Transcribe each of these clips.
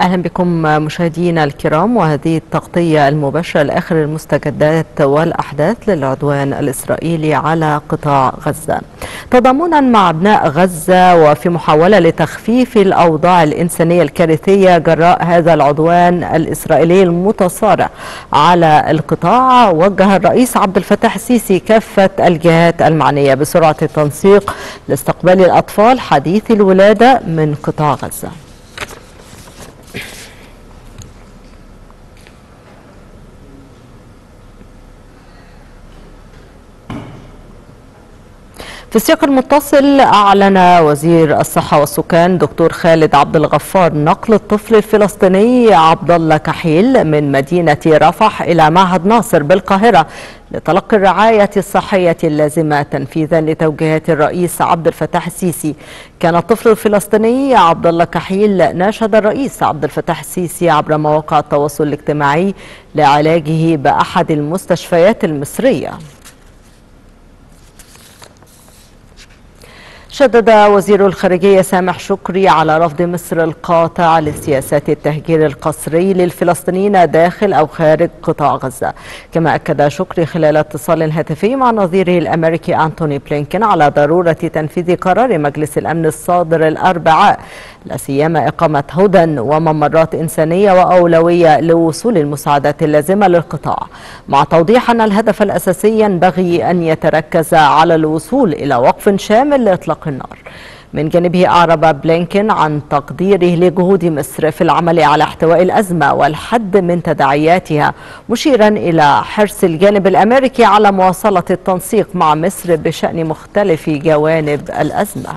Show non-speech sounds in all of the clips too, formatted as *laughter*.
أهلا بكم مشاهدينا الكرام وهذه التغطية المباشرة لآخر المستجدات والأحداث للعدوان الإسرائيلي على قطاع غزة. تضامنا مع أبناء غزة وفي محاولة لتخفيف الأوضاع الإنسانية الكارثية جراء هذا العدوان الإسرائيلي المتصارع على القطاع وجه الرئيس عبد الفتاح السيسي كافة الجهات المعنية بسرعة التنسيق لاستقبال الأطفال حديث الولادة من قطاع غزة. في السياق المتصل أعلن وزير الصحة والسكان دكتور خالد عبد الغفار نقل الطفل الفلسطيني عبد الله كحيل من مدينة رفح إلى معهد ناصر بالقاهرة لتلقي الرعاية الصحية اللازمة تنفيذا لتوجيهات الرئيس عبد الفتاح السيسي. كان الطفل الفلسطيني عبد الله كحيل ناشد الرئيس عبد الفتاح السيسي عبر مواقع التواصل الاجتماعي لعلاجه بأحد المستشفيات المصرية. شدد وزير الخارجية سامح شكري على رفض مصر القاطع لسياسات التهجير القسري للفلسطينيين داخل أو خارج قطاع غزة. كما أكد شكري خلال اتصال هاتفي مع نظيره الأمريكي أنتوني بلينكين على ضرورة تنفيذ قرار مجلس الأمن الصادر الأربعاء لا سيما إقامة هدى وممرات إنسانية وأولوية لوصول المساعدات اللازمة للقطاع. مع توضيح أن الهدف الأساسي ينبغي أن يتركز على الوصول إلى وقف شامل لإطلاق النار. من جانبه أعرب بلينكين عن تقديره لجهود مصر في العمل على احتواء الأزمة والحد من تداعياتها مشيرا إلى حرص الجانب الأمريكي على مواصلة التنسيق مع مصر بشأن مختلف جوانب الأزمة.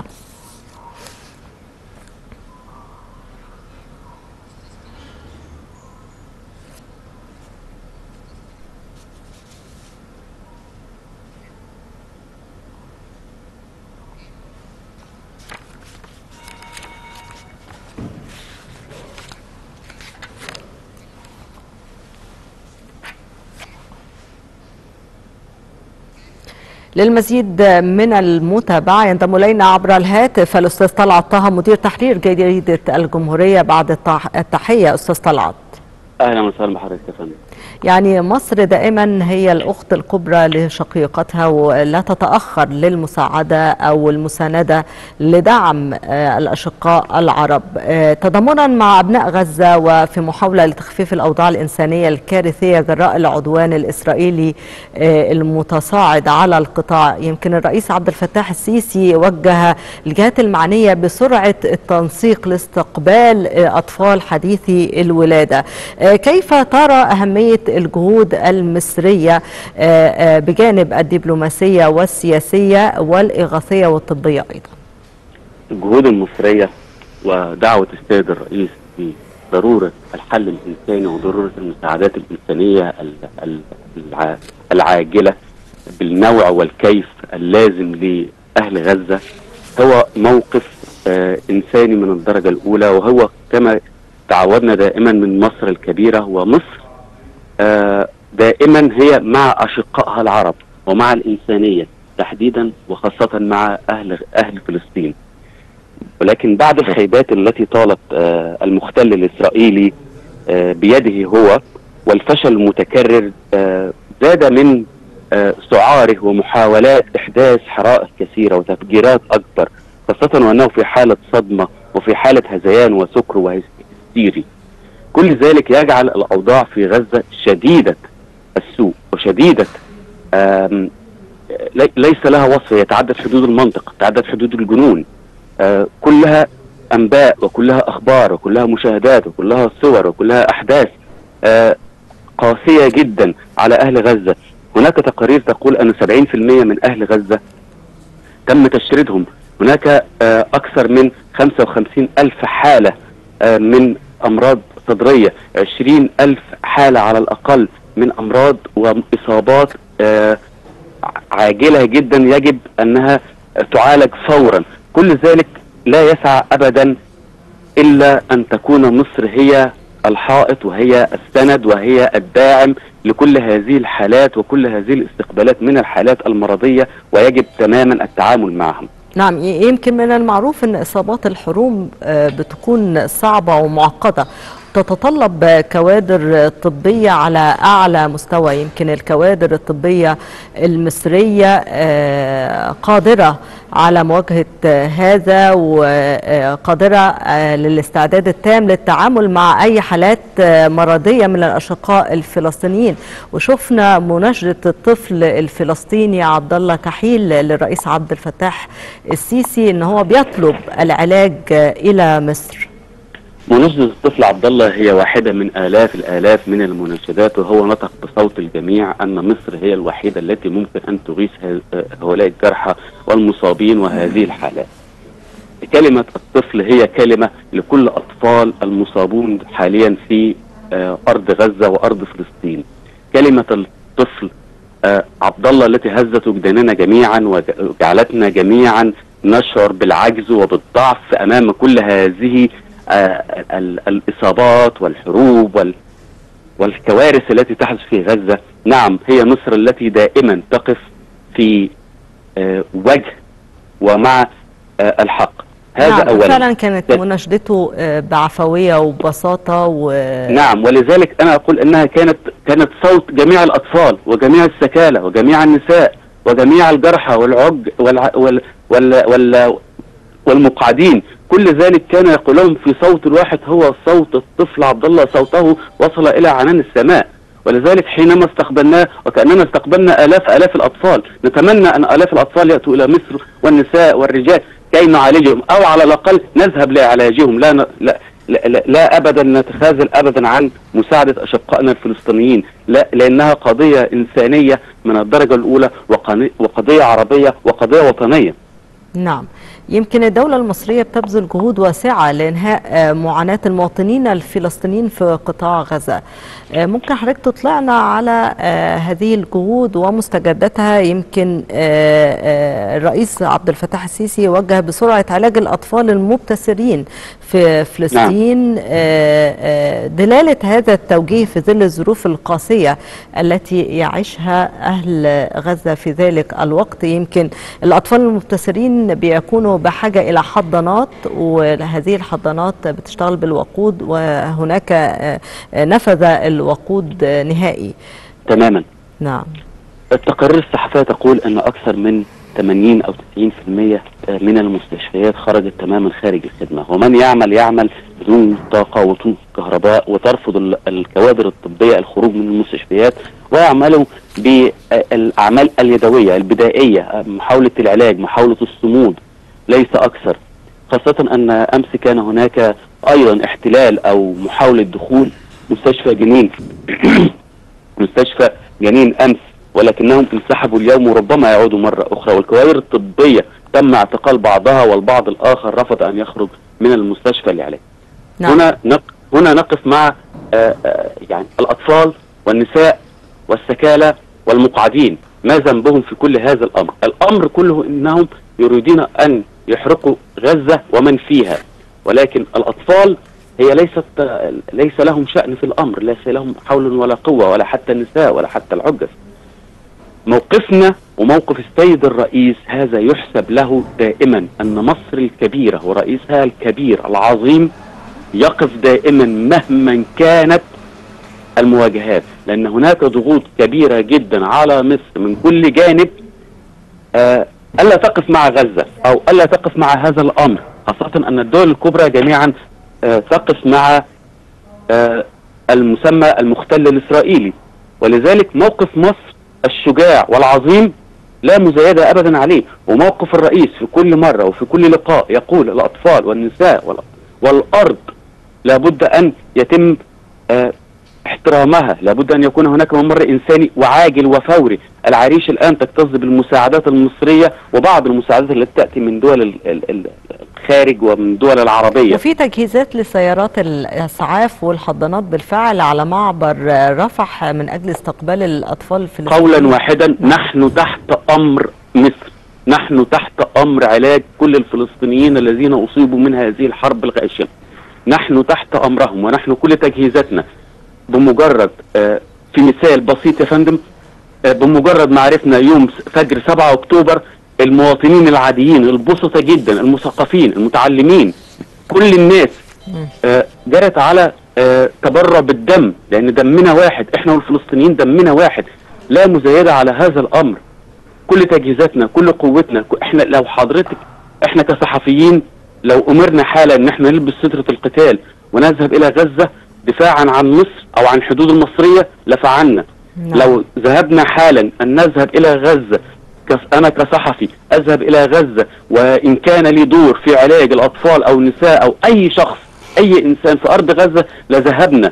للمزيد من المتابعة ينضم إلينا عبر الهاتف الأستاذ طلعت طه مدير تحرير جريدة الجمهورية بعد التحية أستاذ طلعت. أهلا وسهلا بحضرتك يا فندم. يعني مصر دائما هي الأخت الكبرى لشقيقتها ولا تتأخر للمساعدة أو المساندة لدعم الأشقاء العرب. تضامنا مع أبناء غزة وفي محاولة لتخفيف الأوضاع الإنسانية الكارثية جراء العدوان الإسرائيلي المتصاعد على القطاع. يمكن الرئيس عبد الفتاح السيسي وجه الجهات المعنية بسرعة التنسيق لاستقبال أطفال حديثي الولادة. كيف ترى أهمية الجهود المصرية بجانب الدبلوماسية والسياسية والإغاثية والطبية أيضا. الجهود المصرية ودعوة السيد الرئيس بضرورة الحل الإنساني وضرورة المساعدات الإنسانية العاجلة بالنوع والكيف اللازم لأهل غزة. هو موقف إنساني من الدرجة الأولى وهو كما تعودنا دائما من مصر الكبيرة ومصر دائما هي مع أشقائها العرب ومع الإنسانية تحديدا وخاصة مع أهل أهل فلسطين. ولكن بعد الخيبات التي طالت المختل الإسرائيلي بيده هو والفشل المتكرر زاد من سعاره ومحاولات إحداث حرائق كثيرة وتفجيرات أكبر خاصة وأنه في حالة صدمة وفي حالة هذيان وسكر وهستيري. كل ذلك يجعل الأوضاع في غزة شديدة السوء وشديدة ليس لها وصف يتعدد حدود المنطق تعدد حدود الجنون كلها أنباء وكلها أخبار وكلها مشاهدات وكلها صور وكلها أحداث قاسية جدا على أهل غزة. هناك تقارير تقول أن 70% من أهل غزة تم تشريدهم. هناك أكثر من 55 ألف حالة من أمراض صدرية 20 ألف حالة على الأقل من أمراض وإصابات عاجلة جدا يجب أنها تعالج فورا. كل ذلك لا يسعى أبدا إلا أن تكون مصر هي الحائط وهي السند وهي الداعم لكل هذه الحالات وكل هذه الاستقبالات من الحالات المرضية ويجب تماما التعامل معهم. نعم يمكن من المعروف أن إصابات الحروم بتكون صعبة ومعقدة. تتطلب كوادر طبية على أعلى مستوى يمكن الكوادر الطبية المصرية قادرة على مواجهة هذا وقادرة للاستعداد التام للتعامل مع أي حالات مرضية من الأشقاء الفلسطينيين. وشفنا مناشدة الطفل الفلسطيني عبد الله كحيل للرئيس عبد الفتاح السيسي إن هو بيطلب العلاج إلى مصر. مناشدة الطفل عبد الله هي واحدة من آلاف الآلاف من المناشدات وهو نطق بصوت الجميع أن مصر هي الوحيدة التي ممكن أن تغيث هؤلاء الجرحى والمصابين وهذه الحالات. كلمة الطفل هي كلمة لكل أطفال المصابون حاليا في أرض غزة وأرض فلسطين. كلمة الطفل عبد الله التي هزت وجداننا جميعا وجعلتنا جميعا نشعر بالعجز وبالضعف أمام كل هذه آه الإصابات والحروب وال والكوارث التي تحدث في غزة. نعم هي مصر التي دائما تقف في آه وجه ومع آه الحق. هذا نعم أولا. فعلا كانت مناشدته بعفوية وبساطة و... نعم ولذلك أنا أقول أنها كانت كانت صوت جميع الأطفال وجميع السكالة وجميع النساء وجميع الجرحى والعج وال... وال... وال... وال... والمقعدين. كل ذلك كان يقولون في صوت واحد هو صوت الطفل عبد الله صوته وصل إلى عنان السماء. ولذلك حينما استقبلناه وكأننا استقبلنا آلاف آلاف الأطفال نتمنى أن آلاف الأطفال يأتوا إلى مصر والنساء والرجال كي نعالجهم أو على الأقل نذهب لعلاجهم. لا ن... لا, لا, لا ابدا نتخاذل ابدا عن مساعدة أشقائنا الفلسطينيين. لا لأنها قضية إنسانية من الدرجة الأولى وقضية عربية وقضية وطنية. نعم. يمكن الدولة المصرية بتبذل جهود واسعة لإنهاء معاناة المواطنين الفلسطينيين في قطاع غزة. ممكن حضرتك تطلعنا على هذه الجهود ومستجداتها؟ يمكن الرئيس عبد الفتاح السيسي وجه بسرعة علاج الأطفال المبتسرين في فلسطين نعم. دلالة هذا التوجيه في ظل الظروف القاسية التي يعيشها أهل غزة في ذلك الوقت. يمكن الأطفال المبتسرين بيكونوا بحاجة إلى حضانات وهذه الحضانات بتشتغل بالوقود وهناك نفذ الوقود نهائي. تماما. نعم. التقارير الصحفية تقول أن أكثر من 80 أو 90% من المستشفيات خرجت تماما خارج الخدمة. ومن يعمل يعمل بدون طاقة وبدون كهرباء وترفض الكوادر الطبية الخروج من المستشفيات ويعملوا بالأعمال اليدوية البدائية محاولة العلاج محاولة الصمود. ليس أكثر خاصة أن أمس كان هناك أيضا احتلال أو محاولة دخول مستشفى جنين. *clears throat* مستشفى جنين أمس ولكنهم انسحبوا اليوم وربما يعودوا مرة أخرى. والكوادر الطبية تم اعتقال بعضها والبعض الآخر رفض أن يخرج من المستشفى للعلاج نعم. هنا نق... هنا نقف مع آآ آآ يعني الأطفال والنساء والسكالة والمقعدين. ما ذنبهم في كل هذا الأمر؟ الأمر كله إنهم يريدون أن يحرقوا غزة ومن فيها. ولكن الأطفال هي ليست ليس لهم شأن في الأمر ليس لهم حول ولا قوة ولا حتى النساء ولا حتى العجز. موقفنا وموقف السيد الرئيس هذا يحسب له دائما أن مصر الكبيرة ورئيسها الكبير العظيم يقف دائما مهما كانت المواجهات. لأن هناك ضغوط كبيرة جدا على مصر من كل جانب. آه ألا تقف مع غزة أو ألا تقف مع هذا الأمر خاصة أن الدول الكبرى جميعا آه تقف مع آه المسمى المختل الإسرائيلي. ولذلك موقف مصر الشجاع والعظيم لا مزايدة أبدا عليه. وموقف الرئيس في كل مرة وفي كل لقاء يقول الأطفال والنساء والأرض لابد أن يتم آه احترامها. لابد أن يكون هناك ممر إنساني وعاجل وفوري. العريش الآن تكتظ بالمساعدات المصرية وبعض المساعدات التي تأتي من دول الخارج ومن الدول العربية. وفي تجهيزات لسيارات الإسعاف والحضانات بالفعل على معبر رفح من أجل استقبال الأطفال في قولا واحدا نحن تحت أمر مصر. نحن تحت أمر علاج كل الفلسطينيين الذين أصيبوا من هذه الحرب الغاشمة نحن تحت أمرهم ونحن كل تجهيزاتنا. بمجرد آه في مثال بسيط يا فندم آه بمجرد ما عرفنا يوم فجر 7 أكتوبر المواطنين العاديين البسطة جدا المثقفين المتعلمين كل الناس آه، جرت على تبرع بالدم لأن دمنا واحد إحنا والفلسطينيين دمنا واحد لا مزايدة على هذا الأمر. كل تجهيزاتنا كل قوتنا إحنا لو حضرتك إحنا كصحفيين لو أمرنا حالا إن إحنا نلبس سترة القتال ونذهب إلى غزة دفاعا عن مصر أو عن الحدود المصرية لفعلنا. نعم. لو ذهبنا حالا أن نذهب إلى كس- أنا كصحفي أذهب إلى غزة وإن كان لي دور في علاج الأطفال أو النساء أو أي شخص أي إنسان في أرض غزة لذهبنا.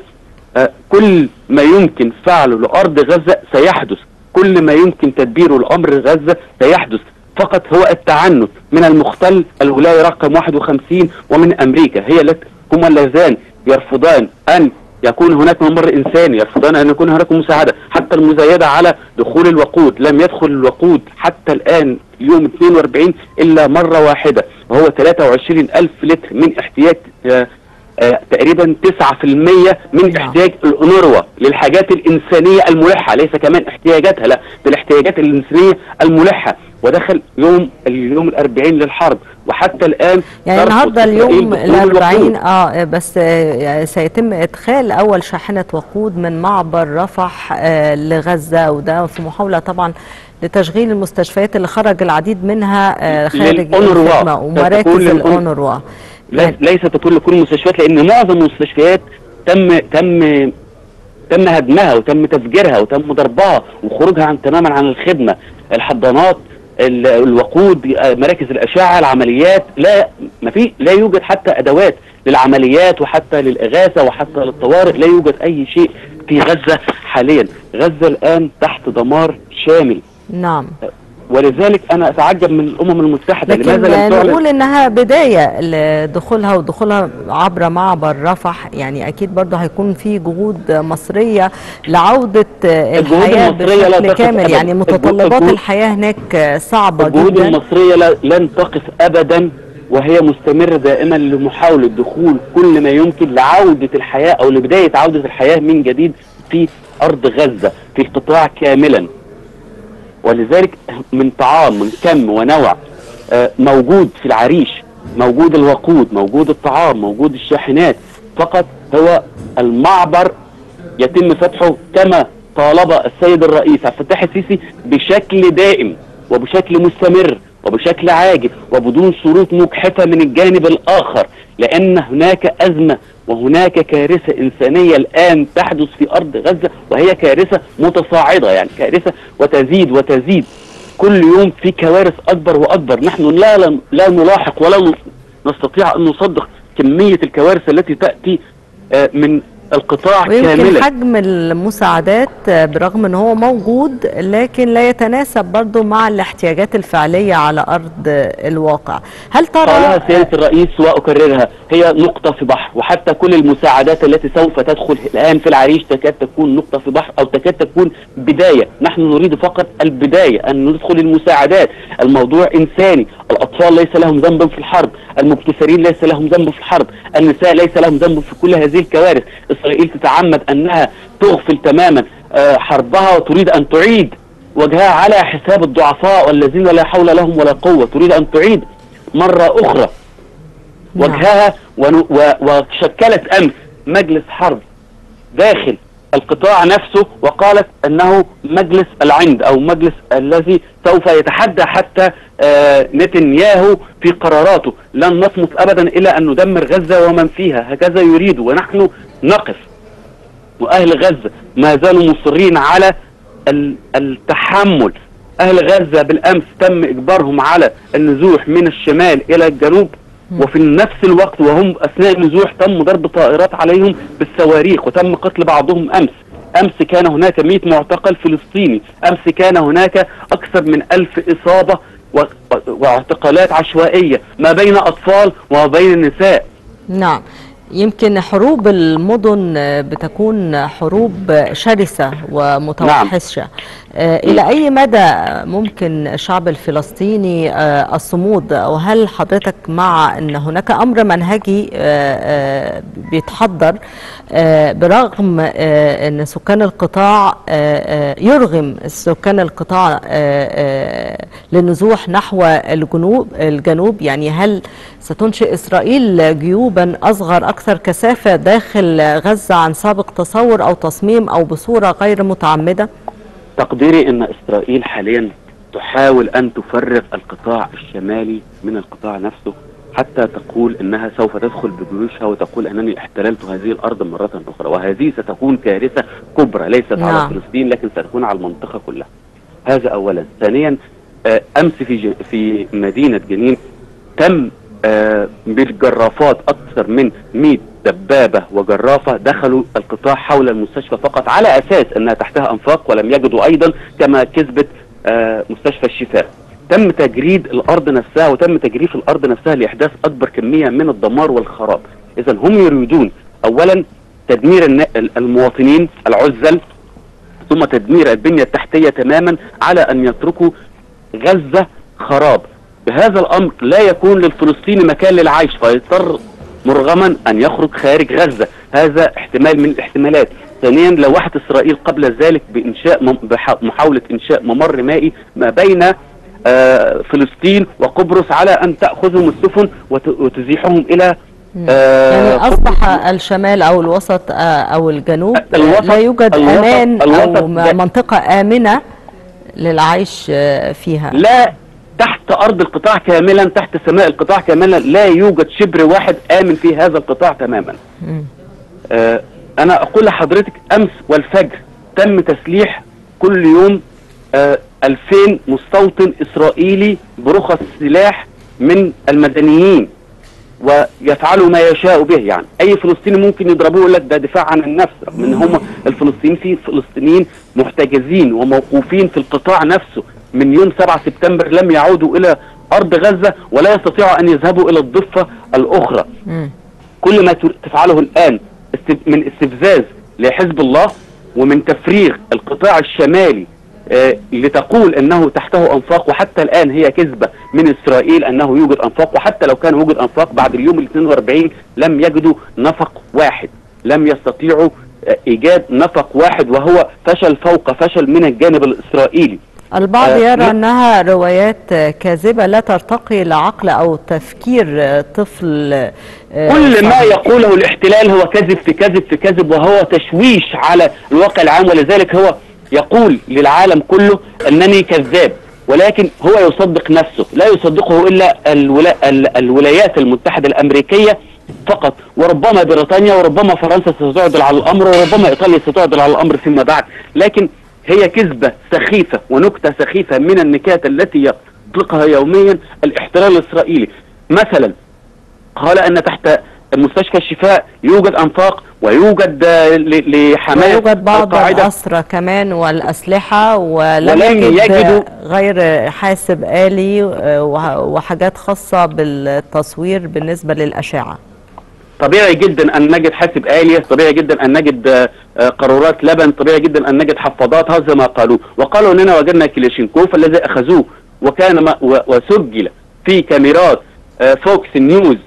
آه، كل ما يمكن فعله لأرض غزة سيحدث. كل ما يمكن تدبيره لأمر غزة سيحدث. فقط هو التعنت من المختل الولاية رقم 51 ومن أمريكا. هي التي هما اللذان يرفضان أن يكون هناك ممر إنساني يرفضان أن يكون هناك مساعدة. حتى المزايدة على دخول الوقود لم يدخل الوقود حتى الآن يوم 42 إلا مرة واحدة. وهو 23 ألف لتر من احتياج آه، آه، تقريبا 9% من نعم. احتياج الأونروا للحاجات الإنسانية الملحة. ليس كمان احتياجاتها لا ده الاحتياجات الإنسانية الملحة. ودخل يوم اليوم الأربعين للحرب. وحتى الآن يعني النهارده اليوم الأربعين الوقود. آه بس آه، سيتم إدخال أول شاحنة وقود من معبر رفح آه، لغزة وده في محاولة طبعا لتشغيل المستشفيات اللي خرج العديد منها آه، خارج ومراكز لا- يعني ليس تكون لكل المستشفيات لأن معظم المستشفيات تم تم تم هدمها وتم تفجيرها وتم ضربها وخروجها عن تماما عن الخدمة الحضانات ال- الوقود مراكز الأشعة العمليات لا ما في لا يوجد حتى أدوات للعمليات وحتى للإغاثة وحتى للطوارئ لا يوجد أي شيء في غزة حاليا. غزة الآن تحت دمار شامل. نعم. ولذلك أنا أتعجب من الأمم المتحدة لكن لماذا لم نقول إنها بداية لدخولها ودخولها عبر معبر رفح يعني أكيد برضه هيكون في جهود مصرية لعودة الحياة بشكل كامل. يعني متطلبات الجهود- الحياة هناك صعبة الجهود جدا. المصرية لا- لن تقف أبدا وهي مستمرة دائما لمحاولة دخول كل ما يمكن لعودة الحياة أو لبداية عودة الحياة من جديد في أرض غزة في القطاع كاملا. ولذلك من طعام من كم ونوع آه، موجود في العريش موجود الوقود موجود الطعام موجود الشاحنات. فقط هو المعبر يتم فتحه كما طالب السيد الرئيس عبد الفتاح السيسي بشكل دائم وبشكل مستمر وبشكل عاجل وبدون شروط مجحفة من الجانب الآخر. لأن هناك أزمة وهناك كارثة إنسانية الآن تحدث في أرض غزة وهي كارثة متصاعدة يعني كارثة وتزيد وتزيد. كل يوم في كوارث أكبر وأكبر. نحن لا لا نلاحق ولا نستطيع أن نصدق كمية الكوارث التي تأتي آه، من القطاع ويمكن كاملا حجم المساعدات برغم إن هو موجود لكن لا يتناسب برضه مع الاحتياجات الفعلية على أرض الواقع. هل قالها ترى سيادة الرئيس وأكررها هي نقطة في بحر وحتى كل المساعدات التي سوف تدخل الآن في العريش تكاد تكون نقطة في بحر أو تكاد تكون بداية. نحن نريد فقط البداية أن ندخل المساعدات. الموضوع إنساني. الأطفال ليس لهم ذنب في الحرب. المبتسرين ليس لهم ذنب في الحرب. النساء ليس لهم ذنب في كل هذه الكوارث. إسرائيل تتعمد أنها تغفل تماما آه، حربها وتريد أن تعيد وجهها على حساب الضعفاء والذين لا حول لهم ولا قوة تريد أن تعيد مرة أخرى نعم. وجهها وشكلت أمس مجلس حرب داخل القطاع نفسه وقالت أنه مجلس العند أو مجلس الذي سوف يتحدى حتى آه، نتنياهو في قراراته لن نصمت أبدا إلى أن ندمر غزة ومن فيها هكذا يريد ونحن نقف. وأهل غزة ما زالوا مصرين على ال- التحمل. أهل غزة بالأمس تم إجبارهم على النزوح من الشمال إلى الجنوب. وفي نفس الوقت وهم أثناء النزوح تم ضرب طائرات عليهم بالصواريخ. وتم قتل بعضهم أمس. أمس كان هناك 100 معتقل فلسطيني. أمس كان هناك أكثر من ألف إصابة و- واعتقالات عشوائية ما بين أطفال وما بين نساء. نعم. يمكن حروب المدن بتكون حروب شرسة ومتوحشة. إلى أي مدى ممكن الشعب الفلسطيني الصمود وهل حضرتك مع أن هناك أمر منهجي بيتحضر برغم أن سكان القطاع يرغم سكان القطاع للنزوح نحو الجنوب الجنوب يعني هل ستنشئ إسرائيل جيوبا أصغر أكثر كثافة داخل غزة عن سابق تصور أو تصميم أو بصورة غير متعمدة؟ تقديري إن إسرائيل حاليا تحاول أن تفرغ القطاع الشمالي من القطاع نفسه حتى تقول إنها سوف تدخل بجيوشها وتقول أنني احتللت هذه الأرض مرة أخرى وهذه ستكون كارثة كبرى ليست نعم. على فلسطين لكن ستكون على المنطقة كلها. هذا اولا، ثانيا آه، أمس في ج- في مدينة جنين تم آه، بالجرافات أكثر من 100 دبابة وجرافة دخلوا القطاع حول المستشفى فقط على أساس أنها تحتها أنفاق ولم يجدوا أيضا كما كذبت آه، مستشفى الشفاء. تم تجريد الأرض نفسها وتم تجريف الأرض نفسها لإحداث أكبر كمية من الدمار والخراب. اذا هم يريدون اولا تدمير المواطنين العزل ثم تدمير البنية التحتية تماما على أن يتركوا غزة خراب بهذا الأمر لا يكون للفلسطيني مكان للعيش فيضطر مرغما أن يخرج خارج غزة. هذا احتمال من الاحتمالات. ثانيا لوحت إسرائيل قبل ذلك بح- محاولة إنشاء ممر مائي ما بين آه، فلسطين وقبرص على أن تأخذهم السفن وت- وتزيحهم إلى آه، يعني. أصبح الشمال أو الوسط آه، أو الجنوب الوسط- لا يوجد الوسط- أمان الوسط أو منطقة آمنة للعيش فيها. لا تحت أرض القطاع كاملا تحت سماء القطاع كاملا لا يوجد شبر واحد آمن في هذا القطاع تماما. آه أنا أقول لحضرتك أمس والفجر تم تسليح كل يوم آه 2000 مستوطن إسرائيلي برخص سلاح من المدنيين ويفعلوا ما يشاء به. يعني أي فلسطيني ممكن يضربوه يقول لك ده دفاع عن النفس. رغم إن هم الفلسطينيين في فلسطينيين محتجزين وموقوفين في القطاع نفسه. من يوم 7 سبتمبر لم يعودوا إلى أرض غزة ولا يستطيعوا أن يذهبوا إلى الضفة الأخرى مم. كل ما تفعله الآن من استفزاز لحزب الله ومن تفريغ القطاع الشمالي آه، لتقول أنه تحته أنفاق وحتى الآن هي كذبة من إسرائيل أنه يوجد أنفاق وحتى لو كان وجد أنفاق بعد اليوم ال 42 لم يجدوا نفق واحد لم يستطيعوا آه، إيجاد نفق واحد وهو فشل فوق فشل من الجانب الإسرائيلي البعض آه، يرى. أنها روايات كاذبة لا ترتقي لعقل أو تفكير طفل آه، كل ما. يقوله الاحتلال هو كذب في كذب في كذب وهو تشويش على الواقع العام ولذلك هو يقول للعالم كله أنني كذاب ولكن هو يصدق نفسه لا يصدقه إلا الولا... ال- الولايات المتحدة الأمريكية فقط وربما بريطانيا وربما فرنسا ستعدل على الأمر وربما إيطاليا ستعدل على الأمر فيما بعد لكن هي كذبة سخيفة ونكتة سخيفة من النكات التي يطلقها يوميا الاحتلال الإسرائيلي مثلا قال أن تحت مستشفى الشفاء يوجد أنفاق ويوجد آه، لحماس ويوجد بعض. الأسرى كمان والأسلحة ولم يجد غير حاسب آلي آه، وح- وحاجات خاصة بالتصوير بالنسبة للأشعة طبيعي جدا أن نجد حاسب آلي طبيعي جدا أن نجد آه، آه، قارورات لبن طبيعي جدا أن نجد حفاضات هذا ما قالوه وقالوا إننا وجدنا كليشينكوف الذي أخذوه وكان وسجل في كاميرات آه، فوكس نيوز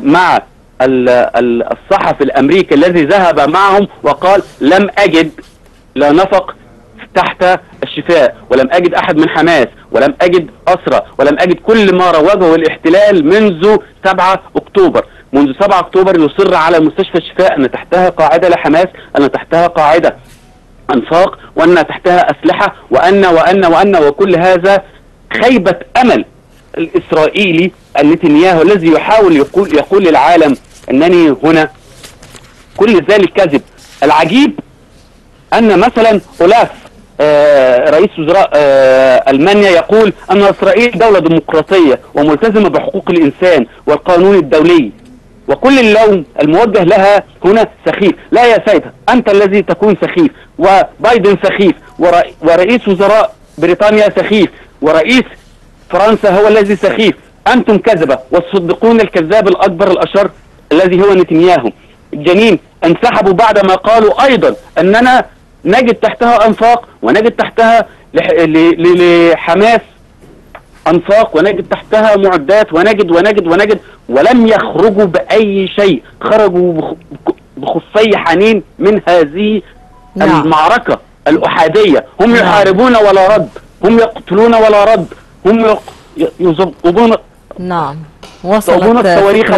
مع ال- ال- الصحفي الأمريكي الذي ذهب معهم وقال لم أجد لا نفق تحت الشفاء ولم أجد أحد من حماس ولم أجد اسرى ولم أجد كل ما روجه الاحتلال منذ 7 أكتوبر. منذ 7 أكتوبر يصر على مستشفى الشفاء أن تحتها قاعدة لحماس أن تحتها قاعدة أنفاق وأن تحتها أسلحة وأن وأن وأن وكل هذا خيبة أمل الإسرائيلي النتنياهو الذي يحاول يقول يقول للعالم أنني هنا. كل ذلك كذب. العجيب أن مثلا أولاف آه، رئيس وزراء آه، ألمانيا يقول أن إسرائيل دولة ديمقراطية وملتزمة بحقوق الإنسان والقانون الدولي. وكل اللوم الموجه لها هنا سخيف. لا يا سيد أنت الذي تكون سخيف. وبايدن سخيف. ورئ- ورئيس وزراء بريطانيا سخيف. ورئيس فرنسا هو الذي سخيف. أنتم كذبة وتصدقون الكذاب الأكبر الأشر الذي هو نتنياهو. الجنين انسحبوا بعدما قالوا أيضا أننا نجد تحتها أنفاق ونجد تحتها لحماس أنفاق ونجد تحتها معدات ونجد ونجد ونجد ولم يخرجوا بأي شيء خرجوا بخ- بخفي حنين من هذه نعم. المعركة الأحادية هم نعم. يحاربون ولا رد هم يقتلون ولا رد هم يق- ي- يزقون نعم. وصلت الصواريخ.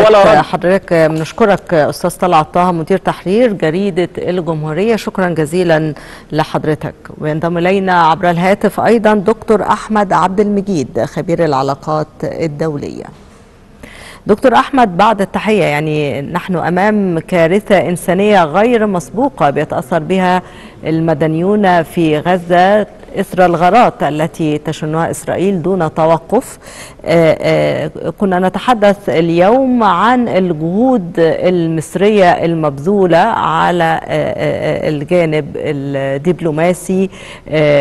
حضرتك بنشكرك أستاذ طلعت طه مدير تحرير جريدة الجمهورية. شكرا جزيلا لحضرتك. وينضم إلينا عبر الهاتف أيضا دكتور أحمد عبد المجيد خبير العلاقات الدولية. دكتور أحمد بعد التحية يعني نحن أمام كارثة إنسانية غير مسبوقة بيتأثر بها المدنيون في غزة. إثر الغارات التي تشنها إسرائيل دون توقف. آه، آه، كنا نتحدث اليوم عن الجهود المصرية المبذولة على آه، الجانب الدبلوماسي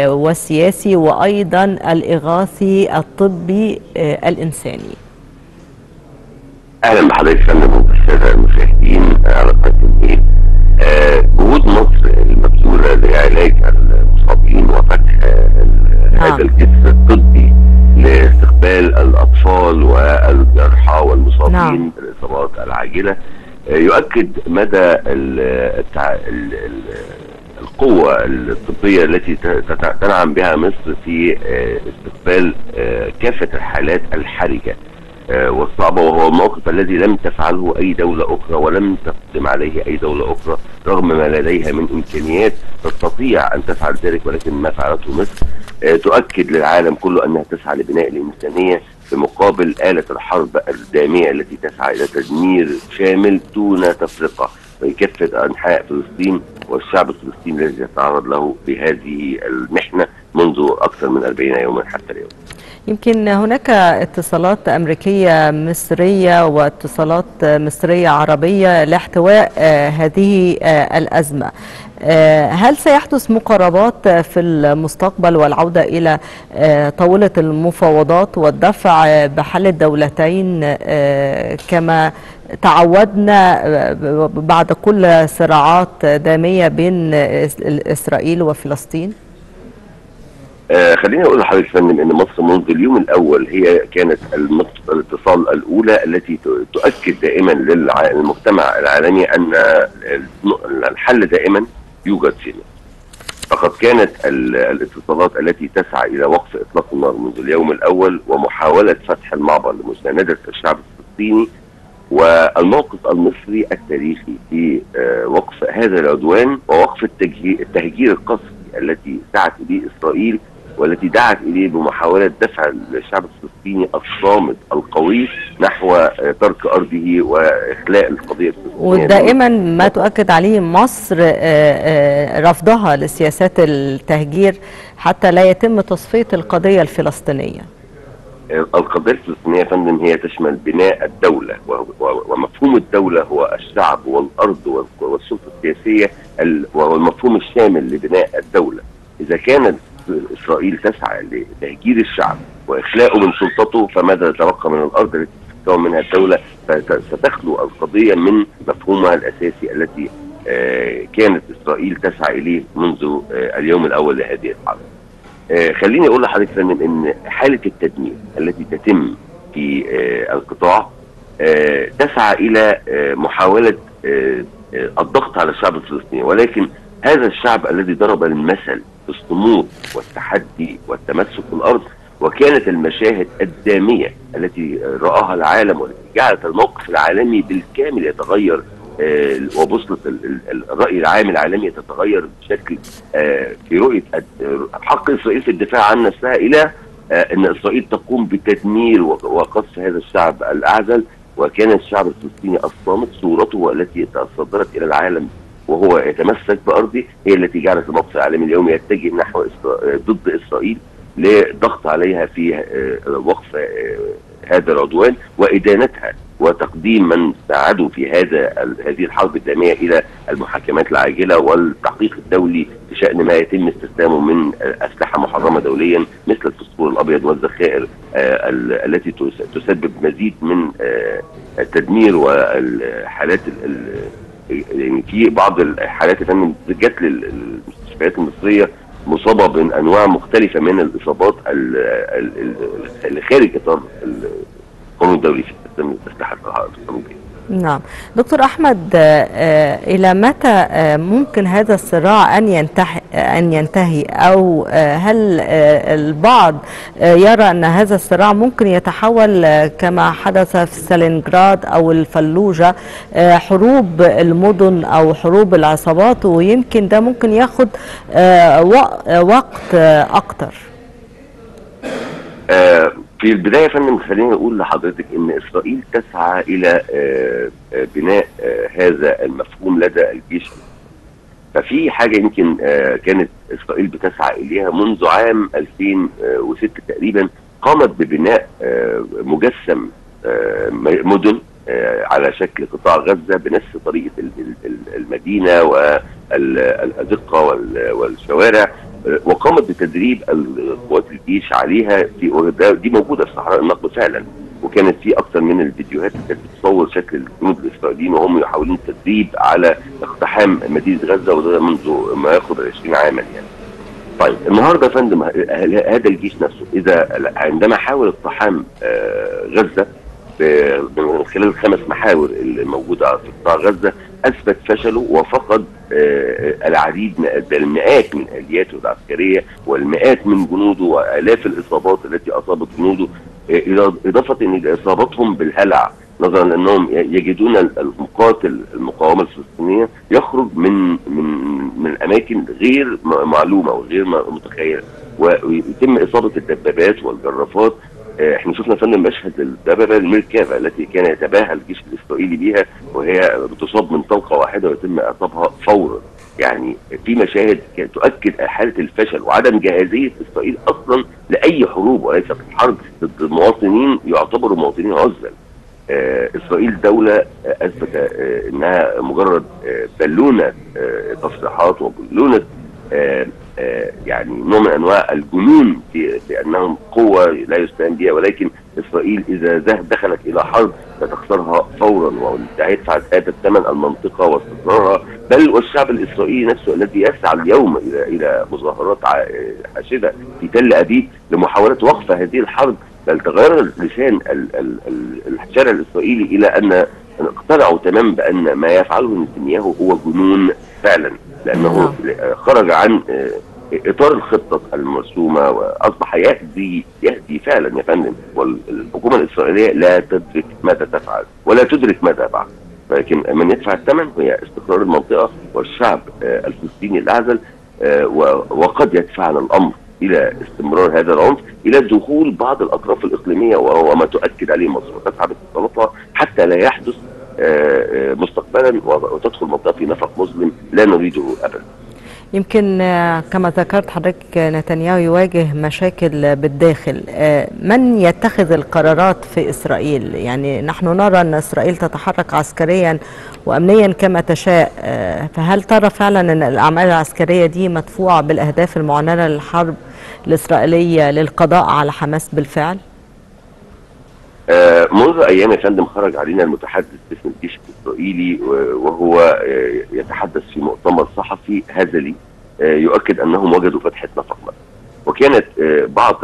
والسياسي وأيضا الإغاثي الطبي الإنساني. أهلا بحضرتك فندم والساده المشاهدين على قناه النيل جهود مصر المبذولة لعلاج هذا الجسر الطبي لاستقبال الأطفال والجرحى والمصابين نعم. بالإصابات العاجلة آه، يؤكد مدى. القوة الطبية التي تنعم بها مصر في آه، استقبال آه، كافة الحالات الحرجة والصعبة وهو الموقف الذي لم تفعله أي دولة أخرى ولم تقدم عليه أي دولة أخرى رغم ما لديها من إمكانيات تستطيع أن تفعل ذلك ولكن ما فعلته مصر تؤكد للعالم كله أنها تسعى لبناء الإنسانية في مقابل آلة الحرب الدامية التي تسعى إلى تدمير شامل دون تفرقة في كافة أنحاء فلسطين والشعب الفلسطيني الذي يتعرض له بهذه المحنة منذ أكثر من 40 يوما حتى اليوم. يمكن هناك اتصالات أمريكية مصرية واتصالات مصرية عربية لاحتواء آه، هذه آه، الأزمة آه، هل سيحدث مقاربات في المستقبل والعودة إلى طاولة المفاوضات والدفع بحل الدولتين كما تعودنا بعد كل صراعات دامية بين إس- إسرائيل وفلسطين؟ آه خليني أقول لحضرتك يا فندم إن مصر منذ اليوم الأول هي كانت الاتصال الأولى التي تؤكد دائما للمجتمع العالمي أن الحل دائما يوجد في مصر. فقد كانت ال- الاتصالات التي تسعى إلى وقف إطلاق النار منذ اليوم الأول ومحاولة فتح المعبر لمسانده الشعب الفلسطيني والموقف المصري التاريخي في آه، وقف هذا العدوان ووقف التهجير القسري التي سعت إليه إسرائيل والتي دعت إليه بمحاولة دفع الشعب الفلسطيني الصامد القوي نحو ترك أرضه وإخلاء القضية الفلسطينية. ودائما ما تؤكد عليه مصر آه، آه، رفضها لسياسات التهجير حتى لا يتم تصفية القضية الفلسطينية. القضية الفلسطينية يا فندم هي تشمل بناء الدولة ومفهوم الدولة هو الشعب والأرض وال- والسلطة السياسية ال- والمفهوم الشامل لبناء الدولة. إذا كانت إسرائيل تسعى لتهجير الشعب وإخلاءه من سلطته فماذا يتبقى من الأرض التي تتكون منها الدولة؟ فت- ستخلو القضية من مفهومها الأساسي التي آه، كانت إسرائيل تسعى إليه منذ آه، اليوم الأول لهذه الحرب. آه، خليني أقول لحضرتك فندم إن حالة التدمير التي تتم في القطاع تسعى إلى محاولة الضغط على الشعب الفلسطيني. ولكن هذا الشعب الذي ضرب المثل الصمود والتحدي والتمسك بالأرض وكانت المشاهد الدامية التي رآها العالم والتي جعلت الموقف العالمي بالكامل يتغير آه، وبوصلة ال- ال- ال- الرأي العام العالمي تتغير بشكل آه، في رؤية حق إسرائيل في الدفاع عن نفسها إلى آه، إن إسرائيل تقوم بتدمير وقصف هذا الشعب الأعزل وكان الشعب الفلسطيني الصامت صورته التي تصدرت إلى العالم وهو يتمسك بارضه هي التي جعلت الموقف العالمي اليوم يتجه نحو ضد إسرائيل لضغط عليها في آه، وقف آه، هذا العدوان وإدانتها وتقديم من ساعدوا في هذا هذه الحرب الدامية إلى المحاكمات العاجلة والتحقيق الدولي بشأن ما يتم استخدامه من آه، أسلحة محرمة دوليا مثل الفسفور الأبيض والذخائر ال- التي تس- تسبب مزيد من التدمير والحالات ال- ال- يعني في بعض الحالات يا فندم جت للمستشفيات المصرية مصابة بأنواع مختلفة من الإصابات ال- ال- ال- اللي خارج إطار القانون الدولي في الاسلحه القانونيه. نعم. دكتور أحمد آه، إلى متى آه، ممكن هذا الصراع أن ينتهي أن ينتهي؟ أو آه، هل البعض يرى أن هذا الصراع ممكن يتحول كما حدث في ستالينغراد أو الفلوجة حروب المدن أو حروب العصابات ويمكن ده ممكن ياخد وق- وقت أكتر؟ في البداية يا فندم خليني أقول لحضرتك إن إسرائيل تسعى إلى آه، آه، بناء آه، هذا المفهوم لدى الجيش. ففي حاجة يمكن كانت إسرائيل بتسعى إليها منذ عام 2006 تقريبا قامت ببناء مجسم مدن على شكل قطاع غزة بنفس طريقة ال- ال- ال- المدينة والازقه وال- والشوارع. وقامت بتدريب قوات الجيش عليها في دي موجودة في صحراء النقب فعلا وكانت في أكثر من الفيديوهات اللي كانت بتصور شكل الجنود الإسرائيليين وهم يحاولون التدريب على اقتحام مدينة غزة وده منذ ما يقرب 20 عاما يعني. طيب النهارده يا فندم هذا الجيش نفسه إذا عندما حاول اقتحام آه، غزة ب- من خلال الخمس محاور الموجوده في قطاع غزة أثبت فشله وفقد آه، العديد من المئات من الياته العسكرية والمئات من جنوده وآلاف الإصابات التي أصابت جنوده آه، إضافة إن إصابتهم بالهلع نظرا لأنهم يجدون المقاتل المقاومة الفلسطينية يخرج من من من أماكن غير معلومة وغير متخيلة ويتم إصابة الدبابات والجرافات آه، إحنا شفنا فندم مشهد الدبابة الميركافا التي كان يتباهى الجيش الإسرائيلي بها وهي بتصاب من طلقة واحدة ويتم إعطابها فورا. يعني في مشاهد تؤكد حالة الفشل وعدم جاهزية إسرائيل أصلا لأي حروب وليست الحرب ضد مواطنين يعتبروا مواطنين عزل. آه، إسرائيل دولة آه، أثبت آه، إنها مجرد آه، بالونة آه، تصريحات وبالونة آه، آه، يعني نوع من أنواع الجنون في في انهم قوة لا يستهان بها ولكن إسرائيل إذا دخلت إلى حرب ستخسرها فورا وهيدفع هذا الثمن المنطقة واستقرارها بل والشعب الإسرائيلي نفسه الذي يسعى اليوم إلى إلى مظاهرات حاشده في تل أبيب لمحاولة وقف هذه الحرب بل تغير لسان ال- ال- ال- الشارع الإسرائيلي إلى أن اقتنعوا تماما بأن ما يفعله نتنياهو هو جنون فعلا. لأنه خرج عن آه، إطار الخطة المرسومة وأصبح يهدي يهدي فعلا يا فندم والحكومة الإسرائيلية لا تدرك ماذا تفعل ولا تدرك ماذا فعل لكن من يدفع الثمن هي استقرار المنطقة والشعب آه، الفلسطيني الاعزل آه، وقد يدفعنا الأمر إلى استمرار هذا العنف إلى دخول بعض الأطراف الإقليمية وهو ما تؤكد عليه مصر. وتسعى باتصالاتها حتى لا يحدث آه، آه، مستقبلا وتدخل منطقه في نفق مظلم لا نريده ابدا. يمكن آه، كما ذكرت حضرتك آه، نتنياهو يواجه مشاكل آه، بالداخل آه، من يتخذ القرارات في إسرائيل يعني نحن نرى أن إسرائيل تتحرك عسكريا وأمنيا كما تشاء آه، فهل ترى فعلا أن الأعمال العسكرية دي مدفوعة بالأهداف المعلنة للحرب الإسرائيلية للقضاء على حماس بالفعل؟ آه، منذ أيام يا فندم خرج علينا المتحدث باسم الجيش الإسرائيلي وهو آه، يتحدث في مؤتمر صحفي هزلي آه، يؤكد أنهم وجدوا فتحه نفق وكانت بعض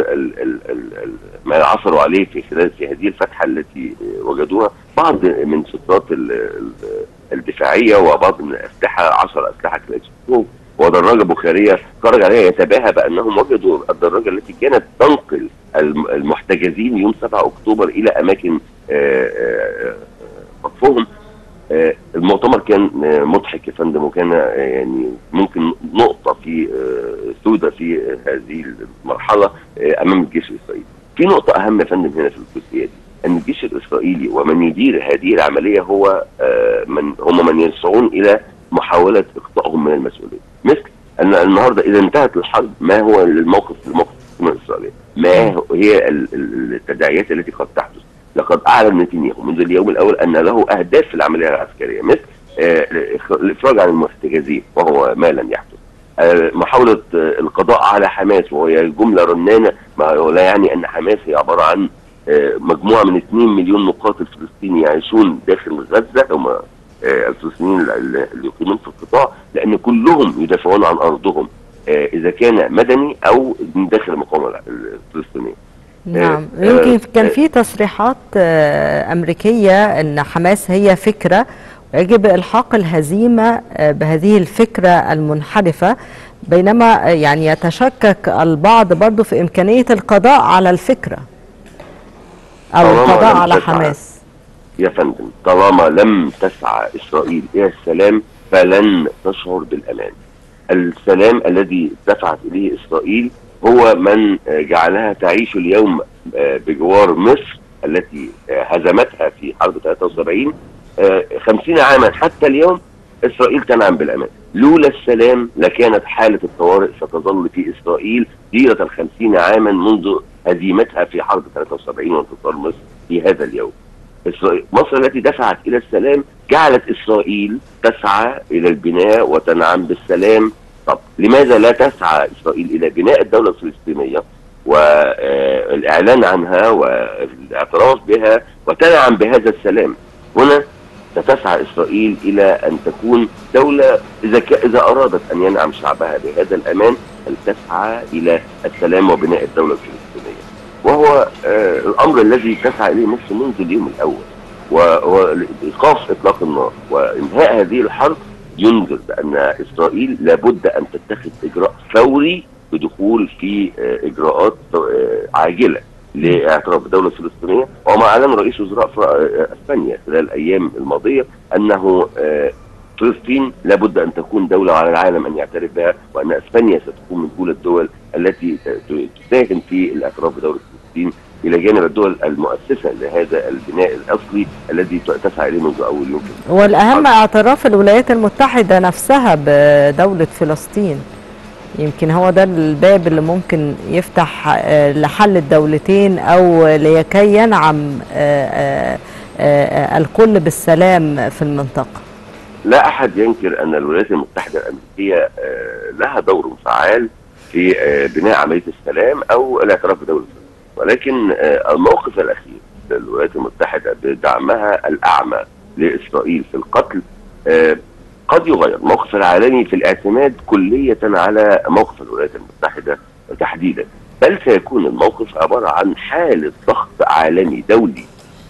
ما عثروا عليه في خلال في هذه الفتحة التي وجدوها بعض من سترات ال- ال- الدفاعية وبعض من الأسلحة 10 أسلحة كلاشينكوف ودراجه بخاريه خرج عليها يتباهى بأنهم وجدوا الدراجه التي كانت تنقل الم- المحتجزين يوم 7 أكتوبر إلى أماكن خطفهم المؤتمر كان مضحك يا فندم وكان يعني ممكن نقطة في سوداء في هذه المرحلة أمام الجيش الإسرائيلي. في نقطة أهم يا فندم هنا في الجزئية دي أن الجيش الإسرائيلي ومن يدير هذه العملية هو من هم من يسعون إلى محاولة اخطائهم من المسؤولية أن النهارده إذا انتهت الحرب ما هو الموقف الموقف الإسرائيلية؟ ما هي ال- ال- التداعيات التي قد تحدث؟ لقد أعلن نتنياهو منذ اليوم الأول أن له أهداف في العملية العسكرية مثل آه، الافراج عن المحتجزين وهو ما لم يحدث. آه، محاولة آه، القضاء على حماس وهي جملة رنانة ما هو لا يعني أن حماس هي عبارة عن مجموعة من 2 مليون مقاتل فلسطيني يعيشون داخل غزة هم الفلسطينيين اللي اللي يقيمون في القطاع لأن كلهم يدافعون عن أرضهم آه، إذا كان مدني أو من داخل المقاومه الفلسطينية. نعم. آه، يمكن آه، كان آه. في تصريحات آه، أمريكية أن حماس هي فكرة ويجب إلحاق الهزيمة آه، بهذه الفكرة المنحرفة بينما آه، يعني يتشكك البعض برضو في إمكانية القضاء على أو طالما القضاء على حماس. يا فندم طالما لم تسعى إسرائيل إلى السلام فلن تشعر بالأمان. السلام الذي دفعت إليه إسرائيل هو من آه، جعلها تعيش اليوم آه، بجوار مصر التي آه، هزمتها في حرب 73 آه، 50 عاما حتى اليوم إسرائيل تنعم بالأمان. لولا السلام لكانت حالة الطوارئ ستظل في إسرائيل طيله الخمسين عاما منذ هزيمتها في حرب 73 وانتصار مصر في هذا اليوم. مصر التي دفعت إلى السلام جعلت إسرائيل تسعى إلى البناء وتنعم بالسلام. طب لماذا لا تسعى إسرائيل إلى بناء الدولة الفلسطينية؟ والإعلان عنها والاعتراف بها وتنعم بهذا السلام. هنا ستسعى إسرائيل إلى أن تكون دولة إذا. إذا أرادت أن ينعم شعبها بهذا الأمان فلتسعى إلى السلام وبناء الدولة الفلسطينية. وهو آه الأمر الذي تسعى إليه مصر منذ اليوم الأول وهو ايقاف إطلاق النار وإنهاء هذه الحرب ينذر بأن إسرائيل لابد أن تتخذ إجراء فوري بدخول في آه، إجراءات آه، عاجلة لاعتراف الدولة الفلسطينية. وما اعلن رئيس وزراء أسبانيا خلال الأيام الماضية أنه فلسطين لابد أن تكون دولة على العالم أن يعترف بها وأن أسبانيا ستكون من أولى الدول التي تساهم في الإعتراف بدولة فلسطين إلى جانب الدول المؤسسة لهذا البناء الأصلي الذي تسعى اليه منذ أول يوم. في والأهم أعتراف الولايات المتحدة نفسها بدولة فلسطين. يمكن هو ده الباب اللي ممكن يفتح آه، لحل الدولتين أو لكي ينعم آه، آه، الكل بالسلام في المنطقة. لا أحد ينكر أن الولايات المتحدة الأمريكية لها دور فعال في بناء عملية السلام أو الاعتراف بدولة فلسطين. ولكن آه، الموقف الأخير للولايات المتحدة بدعمها الأعمى لإسرائيل في القتل آه، قد يغير. الموقف العالمي في الاعتماد كلية على موقف الولايات المتحدة تحديدا. بل سيكون الموقف عبارة عن حالة ضغط عالمي دولي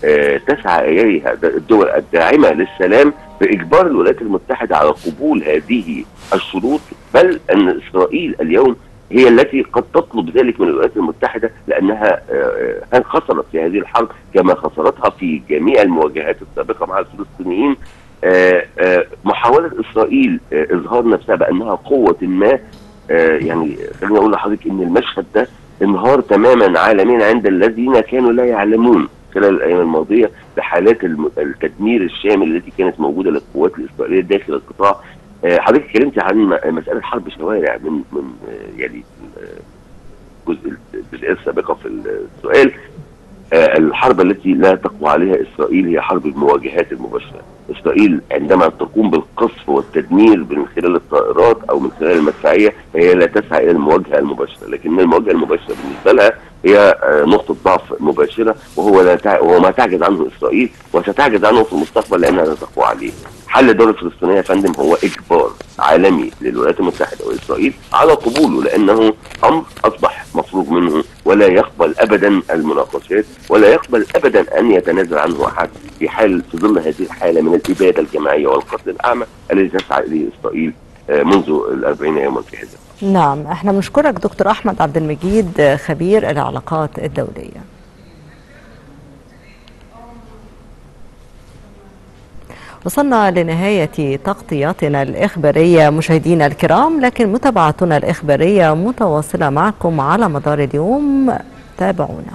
آه، تسعى إليها. الدول الداعمة للسلام بإجبار الولايات المتحدة على قبول هذه الشروط. بل أن إسرائيل اليوم هي التي قد تطلب ذلك من الولايات المتحدة لأنها آه، آه، خسرت في هذه الحرب كما خسرتها في جميع المواجهات السابقة مع الفلسطينيين. آه، محاولة إسرائيل آه، إظهار نفسها بأنها قوة ما يعني خليني أقول لحضرتك إن المشهد ده انهار تماما عالميا عند الذين كانوا لا يعلمون خلال الأيام الماضية بحالات التدمير الشامل التي كانت موجودة للقوات الإسرائيلية داخل القطاع حضرتك اتكلمت عن مسألة حرب شوارع من من آه، يعني آه، جزء الجزئيه السابقة في السؤال آه، الحرب التي لا تقوى عليها إسرائيل هي حرب المواجهات المباشرة. إسرائيل عندما تقوم بالقصف والتدمير من خلال الطائرات أو من خلال المدفعيه فهي لا تسعى إلى المواجهة المباشرة، لكن المواجهة المباشرة بالنسبة لها هي آه، نقطة ضعف مباشرة وهو لا تع... وهو ما تعجز عنه إسرائيل وستعجز عنه في المستقبل لأنها لا تقوى عليه. حل الدولة الفلسطينية يا فندم هو إجبار عالمي للولايات المتحدة وإسرائيل على قبوله لأنه أمر أصبح مفروغ منه ولا يقبل ابدا المناقشات ولا يقبل ابدا أن يتنازل عنه أحد في حال في ظل هذه الحالة من الاباده الجماعية والقتل الأعمى الذي تسعى إليه إسرائيل آه، منذ الأربعين يوما في هذا نعم إحنا بنشكرك دكتور أحمد عبد المجيد خبير العلاقات الدولية. وصلنا لنهاية تغطياتنا الإخبارية مشاهدينا الكرام لكن متابعتنا الإخبارية متواصلة معكم على مدار اليوم. تابعونا.